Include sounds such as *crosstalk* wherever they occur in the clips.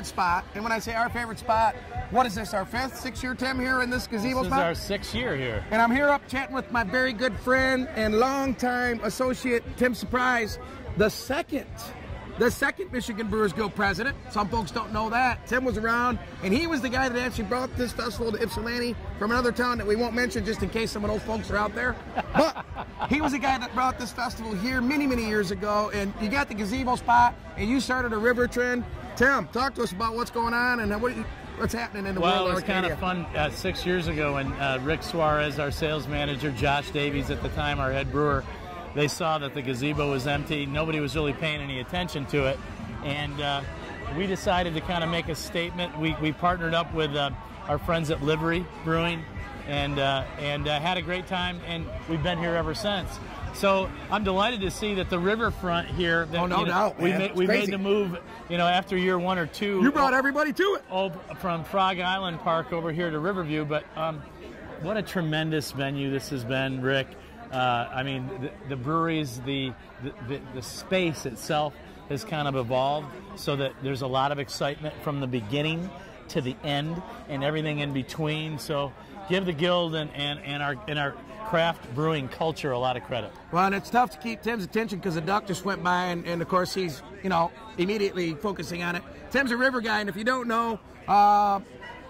favorite spot. And when I say our favorite spot, what is this? Our fifth, sixth year, Tim, here in this gazebo spot? This is our sixth year here. And I'm here up chatting with my very good friend and longtime associate, Tim Suprise, the second, the second Michigan Brewers Guild president. Some folks don't know that. Tim was around, and he was the guy that actually brought this festival to Ypsilanti from another town that we won't mention just in case some of those folks are out there. But he was the guy that brought this festival here many, many years ago, and you got the gazebo spot, and you started a river trend. Tim, talk to us about what's going on and what, what's happening in the Well, world it was kind of fun uh, six years ago when uh, Rick Suarez, our sales manager, Josh Davies at the time, our head brewer, they saw that the gazebo was empty. Nobody was really paying any attention to it. And uh, we decided to kind of make a statement. We, we partnered up with uh, our friends at Livery Brewing and, uh, and uh, had a great time, and we've been here ever since. So I'm delighted to see that the riverfront here. That, Oh, no you know, doubt, We, made, we made the move, you know, after year one or two. You brought everybody to it. Oh, from Frog Island Park over here to Riverview. But um, what a tremendous venue this has been, Rick. Uh, I mean, the, the breweries, the, the, the, the space itself has kind of evolved so that there's a lot of excitement from the beginning to the end and everything in between. So give the guild and, and, and, our, and our craft brewing culture a lot of credit. Well, and it's tough to keep Tim's attention because the duck just went by, and, and of course he's, you know, immediately focusing on it. Tim's a river guy, and if you don't know, uh,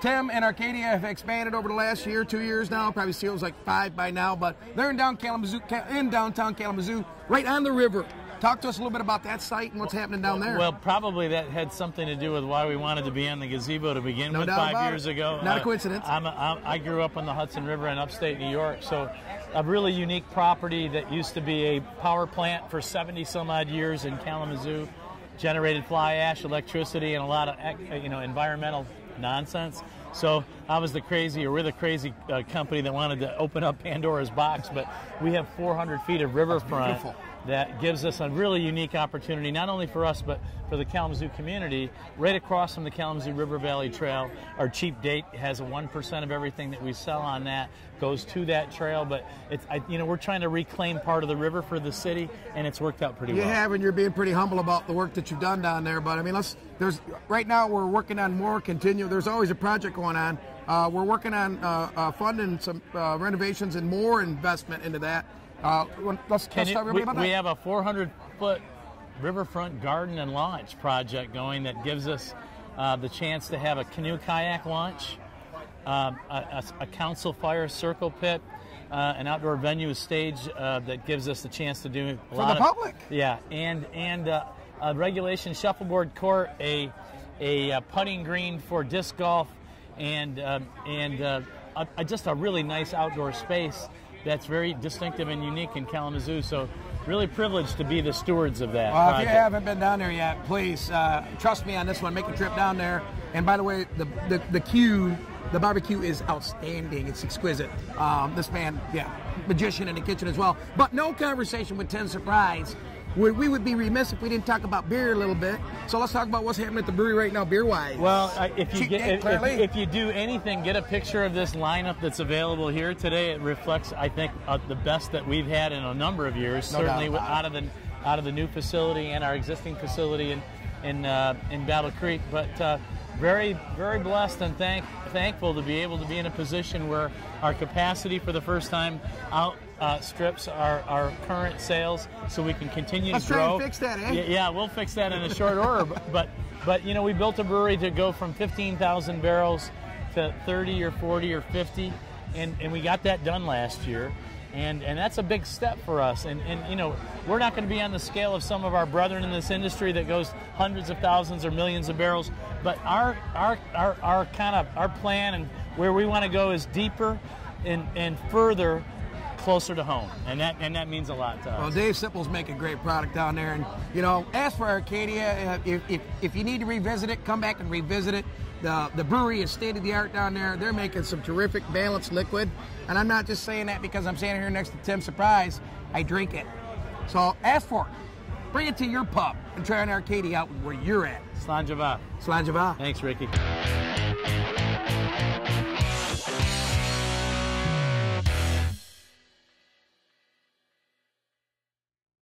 Tim and Arcadia have expanded over the last year, two years now. Probably feels like five by now, but they're in down Kalamazoo, in downtown Kalamazoo, right on the river. Talk to us a little bit about that site and what's happening down there. Well, probably that had something to do with why we wanted to be on the gazebo to begin No with five years it. ago. Not a Uh, coincidence. I'm a, I'm, I grew up on the Hudson River in upstate New York, so a really unique property that used to be a power plant for 70 some odd years in Kalamazoo, generated fly ash, electricity, and a lot of you know environmental nonsense. So I was the crazy, or we're the crazy uh, company that wanted to open up Pandora's box, but we have 400 feet of riverfront beautiful. That gives us a really unique opportunity, not only for us, but for the Kalamazoo community. Right across from the Kalamazoo River Valley Trail, our cheap date has a 1% of everything that we sell on that goes to that trail. But it's, I, you know, we're trying to reclaim part of the river for the city, and it's worked out pretty you well. You have, and you're being pretty humble about the work that you've done down there. But I mean, let's. There's right now we're working on more continue. There's always a project going on. Uh, we're working on uh, uh, funding some uh, renovations and more investment into that. Uh, let's, let's talk a we, little bit we have a 400 foot riverfront garden and launch project going that gives us uh, the chance to have a canoe kayak launch, um, a, a- council fire circle pit, uh, an outdoor venue stage uh, that gives us the chance to do a For lot the of public. yeah, and and uh, a regulation shuffleboard court, a a uh, putting green for disc golf, and uh, and uh, a- just a really nice outdoor space that's very distinctive and unique in Kalamazoo. So, really privileged to be the stewards of that. Well, if you haven't been down there yet, please uh, trust me on this one. Make a trip down there. And by the way, the the, the queue, the barbecue is outstanding. It's exquisite. Um, this man, yeah, magician in the kitchen as well. But no conversation with Tim Suprise. We, we would be remiss if we didn't talk about beer a little bit. So let's talk about what's happening at the brewery right now, beer wise. Well, I- if you Cheap get if, if, if you do anything, get a picture of this lineup that's available here today. It reflects, I think, uh, the best that we've had in a number of years. No certainly out of the out of the new facility and our existing facility in in uh, in Battle Creek. But uh, very very blessed and thank thankful to be able to be in a position where our capacity for the first time outstrips our our current sales, so we can continue Let's to try grow. and fix that, eh? Yeah, yeah, we'll fix that in a short order. *laughs* But, but but you know, we built a brewery to go from 15,000 barrels to 30 or 40 or 50, and, and we got that done last year. And, and that's a big step for us. And, and you know, we're not going to be on the scale of some of our brethren in this industry that goes hundreds of thousands or millions of barrels. But our our our, our kind of our plan and where we want to go is deeper and, and further closer to home. And that and that means a lot to us. Well, Dave Sipple's making great product down there, and you know, as for Arcadia, if, if, if you need to revisit it, come back and revisit it. The the brewery is state of the art down there. They're making some terrific balanced liquid, and I'm not just saying that because I'm standing here next to Tim Suprise. I drink it, so ask for it. Bring it to your pub and try an Arcadia out where you're at. Slanjava. Slanjava. Thanks, Ricky.